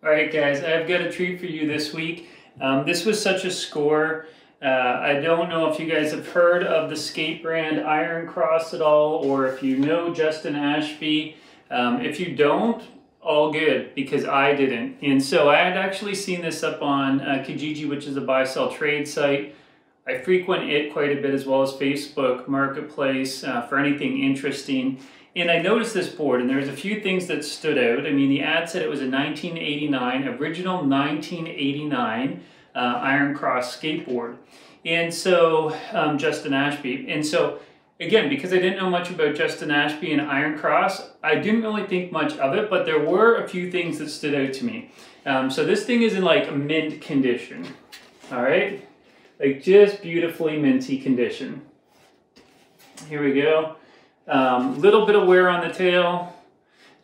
All right, guys, I've got a treat for you this week. Um, this was such a score. Uh, I don't know if you guys have heard of the skate brand Iron Cross at all, or if you know Justin Ashby. Um, if you don't, all good, because I didn't. And so I had actually seen this up on uh, Kijiji, which is a buy-sell trade site. I frequent it quite a bit as well as Facebook Marketplace uh, for anything interesting. And I noticed this board, and there's a few things that stood out. I mean, the ad said it was a 1989, original 1989 uh, Iron Cross skateboard. And so, um, Justin Ashby. And so, again, because I didn't know much about Justin Ashby and Iron Cross, I didn't really think much of it, but there were a few things that stood out to me. Um, so this thing is in like mint condition, all right? Like just beautifully minty condition. Here we go. Um, little bit of wear on the tail.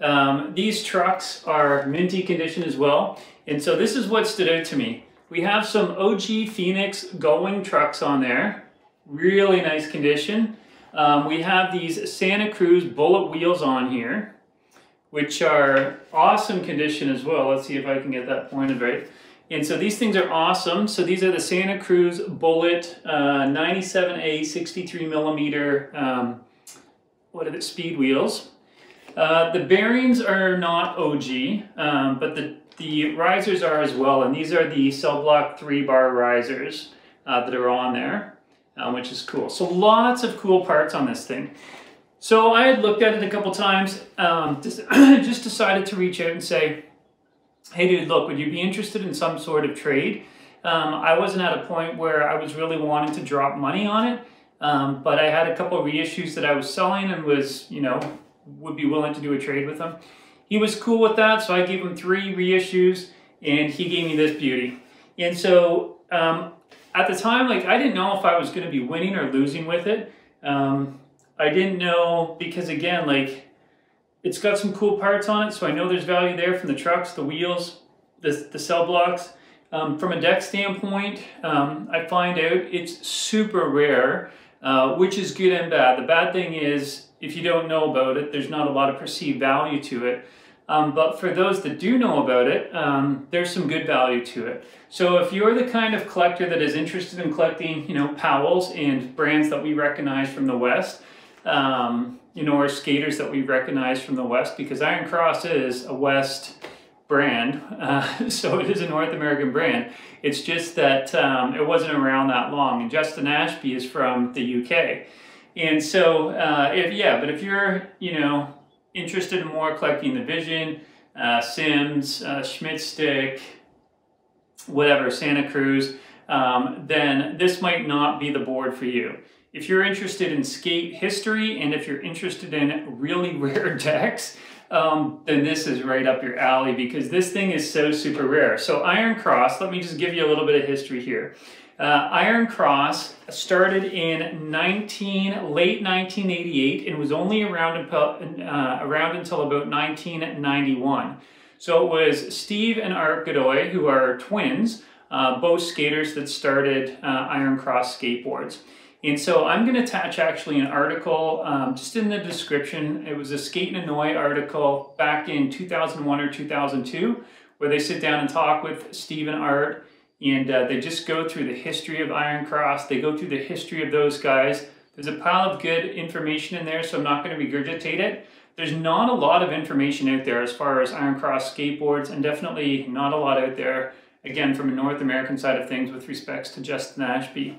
Um, these trucks are minty condition as well. And so this is what stood out to me. We have some OG Phoenix Gullwing trucks on there. Really nice condition. Um, we have these Santa Cruz bullet wheels on here, which are awesome condition as well. Let's see if I can get that pointed right. And so these things are awesome. So these are the Santa Cruz Bullet uh, 97A 63 millimeter um, what are the speed wheels. Uh, the bearings are not OG, um, but the, the risers are as well. And these are the cell block three bar risers uh, that are on there, uh, which is cool. So lots of cool parts on this thing. So I had looked at it a couple times, um, just, just decided to reach out and say, hey dude, look, would you be interested in some sort of trade? Um, I wasn't at a point where I was really wanting to drop money on it. Um, but I had a couple reissues that I was selling and was, you know, would be willing to do a trade with him. He was cool with that, so I gave him three reissues and he gave me this beauty. And so um, at the time, like I didn't know if I was going to be winning or losing with it. Um, I didn't know because again, like it's got some cool parts on it, so I know there's value there from the trucks, the wheels, the, the cell blocks. Um, from a deck standpoint, um, I find out it's super rare uh, which is good and bad. The bad thing is, if you don't know about it, there's not a lot of perceived value to it. Um, but for those that do know about it, um, there's some good value to it. So if you're the kind of collector that is interested in collecting, you know, Powell's and brands that we recognize from the West, um, you know, or skaters that we recognize from the West, because Iron Cross is a West brand, uh, so it is a North American brand. It's just that um, it wasn't around that long. And Justin Ashby is from the UK. And so, uh, if, yeah, but if you're, you know, interested in more collecting the Vision, uh, Sims, uh, Schmitt Stick, whatever, Santa Cruz, um, then this might not be the board for you. If you're interested in skate history and if you're interested in really rare decks, um, then this is right up your alley because this thing is so super rare. So Iron Cross, let me just give you a little bit of history here. Uh, Iron Cross started in 19, late 1988 and was only around, uh, around until about 1991. So it was Steve and Art Godoy, who are twins, uh, both skaters that started uh, Iron Cross skateboards. And so I'm going to attach actually an article um, just in the description. It was a Skate and Annoy article back in 2001 or 2002 where they sit down and talk with Steve and Art and uh, they just go through the history of Iron Cross. They go through the history of those guys. There's a pile of good information in there, so I'm not going to regurgitate it. There's not a lot of information out there as far as Iron Cross skateboards, and definitely not a lot out there, again, from a North American side of things with respects to Justin Ashby.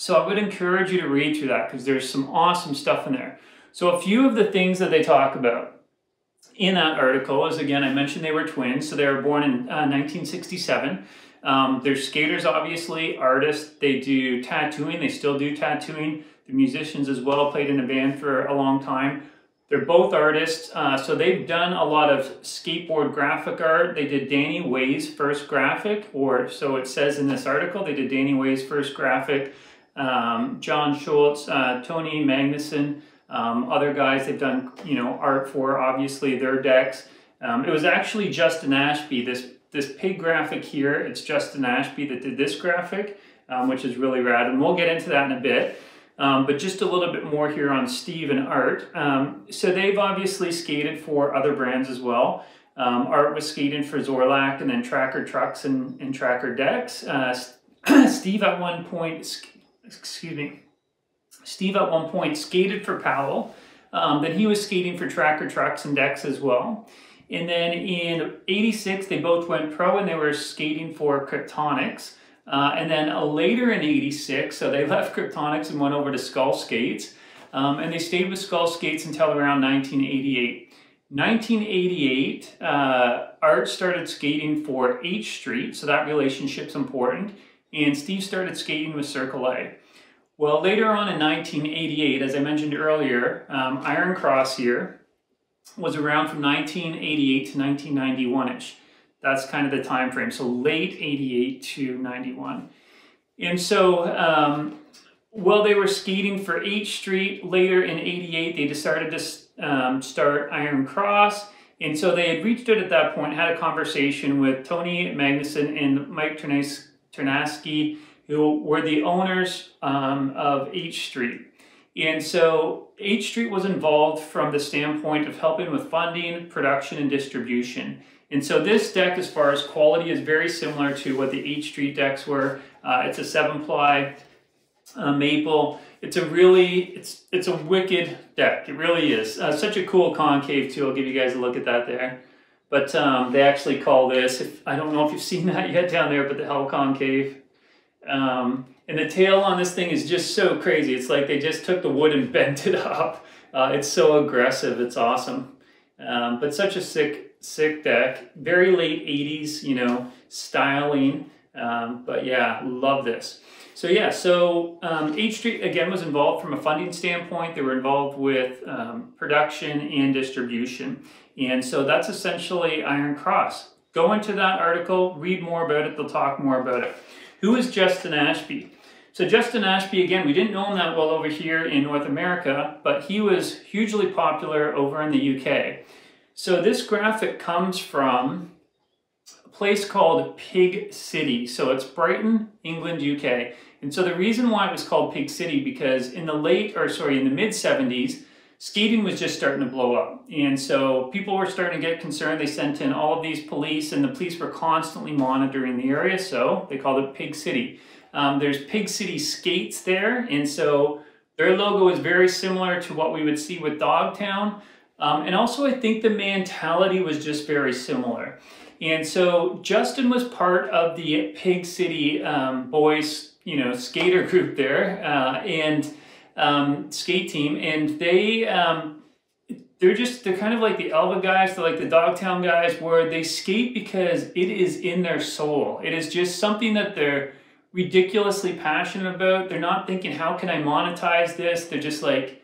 So I would encourage you to read through that because there's some awesome stuff in there. So a few of the things that they talk about in that article is, again, I mentioned they were twins. So they were born in uh, 1967. Um, they're skaters, obviously, artists. They do tattooing. They still do tattooing. The musicians as well, played in a band for a long time. They're both artists, uh, so they've done a lot of skateboard graphic art. They did Danny Way's first graphic, or so it says in this article. They did Danny Way's first graphic um, John Schultz, uh, Tony Magnusson, um, other guys they've done you know art for obviously their decks. Um, it was actually Justin Ashby. This this pig graphic here, it's Justin Ashby that did this graphic, um, which is really rad, and we'll get into that in a bit. Um, but just a little bit more here on Steve and Art. Um, so they've obviously skated for other brands as well. Um, Art was skating for Zorlac and then Tracker Trucks and, and Tracker Decks. Uh, Steve at one point, excuse me, Steve at one point skated for Powell. Um, then he was skating for Tracker Trucks and Decks as well. And then in 86, they both went pro and they were skating for Kryptonics. Uh, and then uh, later in 86, so they left Kryptonics and went over to Skull Skates. Um, and they stayed with Skull Skates until around 1988. 1988, uh, Art started skating for H Street, so that relationship's important. And Steve started skating with Circle A. Well, later on in 1988, as I mentioned earlier, um, Iron Cross here was around from 1988 to 1991-ish. That's kind of the time frame. So late 88 to 91. And so um, while they were skating for H Street later in 88, they decided to um, start Iron Cross. And so they had reached out at that point, had a conversation with Tony Magnusson and Mike Ternasky, who were the owners um, of H Street. And so H Street was involved from the standpoint of helping with funding, production, and distribution. And so this deck, as far as quality, is very similar to what the H Street decks were. Uh, it's a seven ply uh, maple. It's a really, it's it's a wicked deck. It really is. Uh, such a cool concave too. I'll give you guys a look at that there. But um, they actually call this, if, I don't know if you've seen that yet down there, but the Hell Concave. Um, and the tail on this thing is just so crazy. It's like they just took the wood and bent it up. Uh, it's so aggressive. It's awesome. Um, but such a sick sick deck. Very late 80s, you know, styling. Um, but yeah, love this. So yeah, so um, H Street again was involved from a funding standpoint. They were involved with um, production and distribution. And so that's essentially Iron Cross. Go into that article, read more about it, they'll talk more about it. Who is Justin Ashby? So Justin Ashby, again, we didn't know him that well over here in North America, but he was hugely popular over in the UK. So this graphic comes from a place called Pig City. So it's Brighton, England, UK. And so the reason why it was called Pig City because in the late, or sorry, in the mid 70s, skating was just starting to blow up. And so people were starting to get concerned. They sent in all of these police and the police were constantly monitoring the area. So they called it Pig City. Um, there's Pig City skates there. And so their logo is very similar to what we would see with Dogtown. Um, and also, I think the mentality was just very similar. And so Justin was part of the Pig City um, boys, you know, skater group there uh, and um, skate team, and they um, they're just they're kind of like the Elva guys, they're like the Dogtown guys, where they skate because it is in their soul. It is just something that they're ridiculously passionate about. They're not thinking, how can I monetize this? They're just like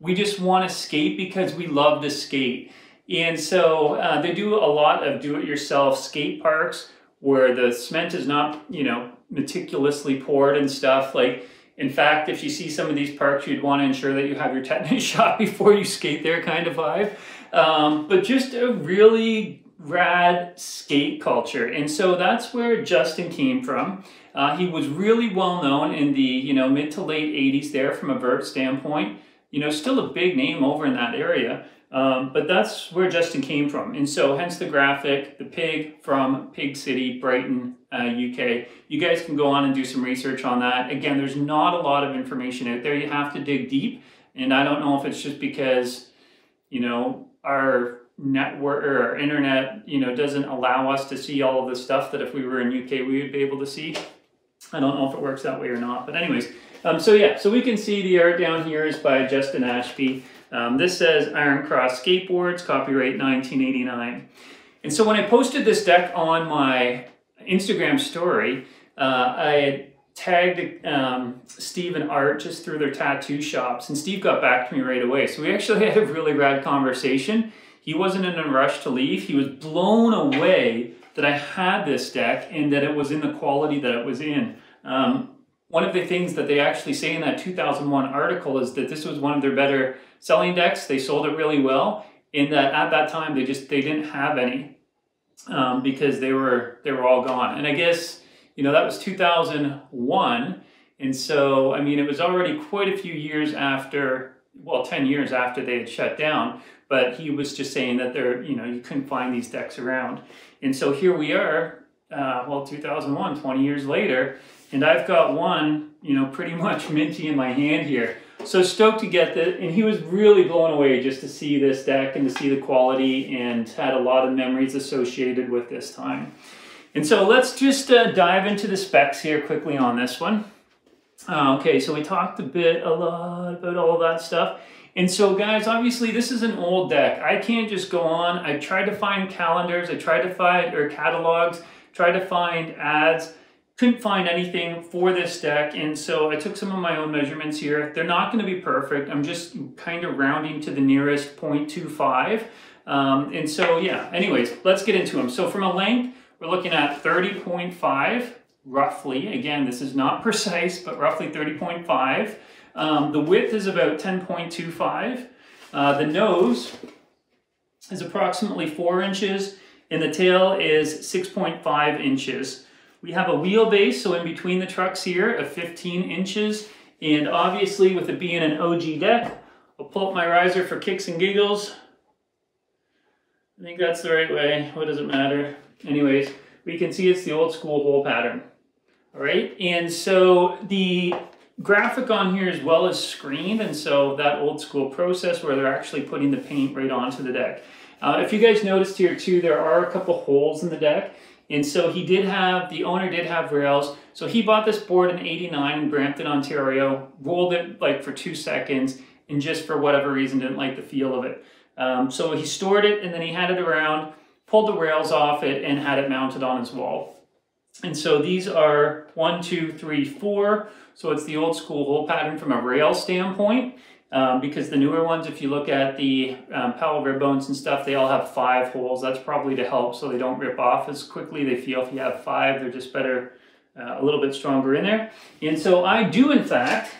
we just want to skate because we love to skate. And so uh, they do a lot of do-it-yourself skate parks where the cement is not, you know, meticulously poured and stuff. Like, in fact, if you see some of these parks, you'd want to ensure that you have your tetanus shot before you skate there kind of vibe. Um, but just a really rad skate culture. And so that's where Justin came from. Uh, he was really well known in the, you know, mid to late 80s there from a vert standpoint you know, still a big name over in that area. Um, but that's where Justin came from. And so hence the graphic, the pig from Pig City, Brighton, uh, UK. You guys can go on and do some research on that. Again, there's not a lot of information out there. You have to dig deep. And I don't know if it's just because, you know, our network or our internet, you know, doesn't allow us to see all of the stuff that if we were in UK, we would be able to see. I don't know if it works that way or not. But anyways, um, so yeah, so we can see the art down here is by Justin Ashby. Um, this says Iron Cross Skateboards, copyright 1989. And so when I posted this deck on my Instagram story, uh, I tagged um, Steve and Art just through their tattoo shops, and Steve got back to me right away. So we actually had a really rad conversation. He wasn't in a rush to leave. He was blown away that I had this deck and that it was in the quality that it was in. Um, one of the things that they actually say in that 2001 article is that this was one of their better selling decks. They sold it really well. In that at that time they just they didn't have any um, because they were they were all gone. And I guess you know that was 2001, and so I mean it was already quite a few years after well, 10 years after they had shut down. But he was just saying that there, you know, you couldn't find these decks around. And so here we are, uh, well, 2001, 20 years later, and I've got one, you know, pretty much minty in my hand here. So stoked to get this, and he was really blown away just to see this deck and to see the quality and had a lot of memories associated with this time. And so let's just uh, dive into the specs here quickly on this one. Uh, okay, so we talked a bit, a lot about all that stuff. And so guys, obviously this is an old deck. I can't just go on. I tried to find calendars, I tried to find, or catalogs, tried to find ads, couldn't find anything for this deck. And so I took some of my own measurements here. They're not gonna be perfect. I'm just kind of rounding to the nearest 0.25. Um, and so yeah, anyways, let's get into them. So from a length, we're looking at 30.5 roughly. Again, this is not precise, but roughly 30.5. Um, the width is about 10.25. Uh, the nose is approximately 4 inches, and the tail is 6.5 inches. We have a wheelbase, so in between the trucks here, of 15 inches, and obviously with it being an OG deck, I'll pull up my riser for kicks and giggles. I think that's the right way. What does it matter? Anyways, we can see it's the old school hole pattern. All right, and so the graphic on here as well as screened, and so that old school process where they're actually putting the paint right onto the deck. Uh, if you guys noticed here too, there are a couple holes in the deck, and so he did have, the owner did have rails, so he bought this board in 89 in Brampton, Ontario, rolled it like for two seconds, and just for whatever reason didn't like the feel of it. Um, so he stored it, and then he had it around, pulled the rails off it, and had it mounted on his wall. And so these are one, two, three, four. So it's the old school hole pattern from a rail standpoint. Um, because the newer ones, if you look at the um, Powell rib bones and stuff, they all have five holes. That's probably to help so they don't rip off as quickly. They feel if you have five, they're just better, uh, a little bit stronger in there. And so I do, in fact,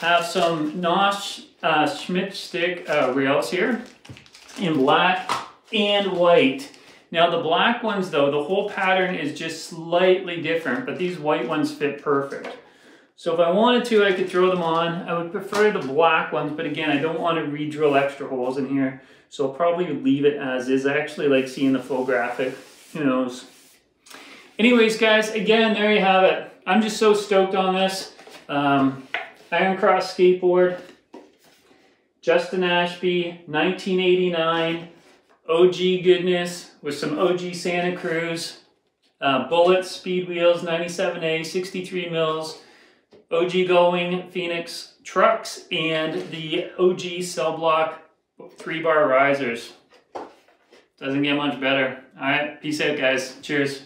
have some Nosh uh, Schmitt stick uh, rails here in black and white. Now the black ones though, the hole pattern is just slightly different, but these white ones fit perfect. So if I wanted to, I could throw them on. I would prefer the black ones, but again, I don't want to re-drill extra holes in here. So I'll probably leave it as is. I actually like seeing the full graphic. Who knows? Anyways, guys, again, there you have it. I'm just so stoked on this. Um, Iron Cross skateboard. Justin Ashby, 1989. OG goodness with some OG Santa Cruz, uh, bullets, speed wheels, 97A, 63 mils, OG Gullwing Phoenix trucks, and the OG cell block three bar risers. Doesn't get much better. All right, peace out guys. Cheers.